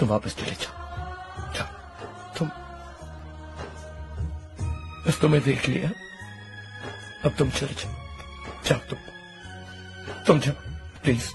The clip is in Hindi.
तुम वापस चले जाओ। जाओ। तुम बस तुम्हें देख लिया। अब तुम चले जाओ। जाओ तुम। तुम जाओ। प्लीज़।